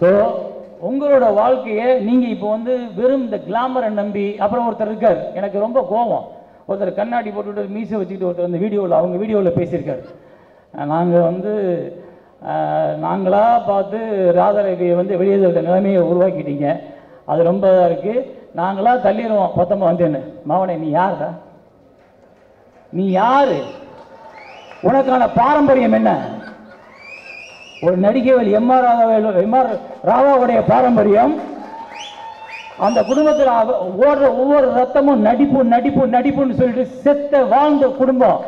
So உங்களோட வாழ்க்கையை நீங்கள் இப்போ வந்து வெறும் இந்த கிளாமரை நம்பி அப்புறம் ஒருத்தர் இருக்கார். எனக்கு ரொம்ப கோபம் ஒருத்தர் கண்ணாடி போட்டுவிட்டு மீசை வச்சுக்கிட்டு ஒருத்தர் அந்த வீடியோவில் அவங்க வீடியோவில் பேசியிருக்காரு. நாங்கள் வந்து நாங்களாக பார்த்து ராதாரவியை வந்து வெளியே தள்ளுற நிலைமையை உருவாக்கிட்டீங்க. அது ரொம்ப இதாக இருக்குது நாங்களாக தள்ளிடுவோம் பத்தம்ப வந்தேன்னு மாவனே நீ யாருடா? நீ யாரு? உனக்கான பாரம்பரியம் என்ன? ஒரு நடிகைகள் எம்ஆர் ராதாவேலு எம்ஆர் ராதாவுடைய பாரம்பரியம். அந்த குடும்பத்தில் ஓடுற ஒவ்வொரு ரத்தமும் நடிப்பு நடிப்பு நடிப்புன்னு சொல்லிட்டு செத்த வாழ்ந்த குடும்பம்.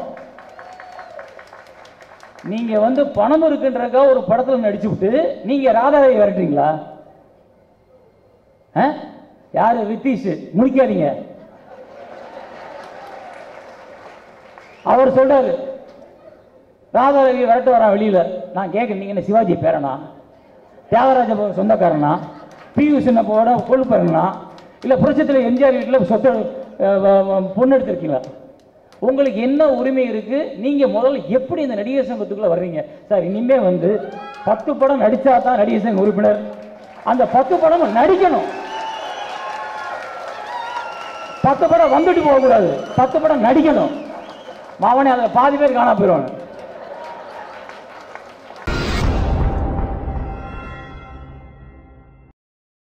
நீங்க வந்து பணம் இருக்குன்றக்கா ஒரு படத்தில் நடிச்சு விட்டு நீங்க ராதாவை விரட்டுறீங்களா? ஆ? யாரு? ரித்தீஷ். முடிக்காதீங்க அவர் சொல்றாரு ராதாதேவி விரட்டு வரா வெளியில நான் கேட்குறேன் நீங்க என்ன சிவாஜி பேரனா? தியாகராஜ சொந்தக்காரனா? பியு சின்னப்போட கொள்ளு பேரனா இல்லை புரட்சத்தில் எம்ஜிஆர் வீட்டில் சொத்து பொண்ணு எடுத்திருக்கீங்களா? உங்களுக்கு என்ன உரிமை இருக்கு? நீங்க முதல்ல எப்படி இந்த நடிகர் சங்கத்துக்குள்ள வர்றீங்க? சார் இனிமே வந்து பத்து படம் நடிச்சா தான் நடிகர் சங்க உறுப்பினர். அந்த பத்து படம் நடிக்கணும். பத்து படம் வந்துட்டு போகக்கூடாது. பத்து படம் நடிக்கணும். மாவனே அதில் பாதி பேர் காணா போயிடுவாங்க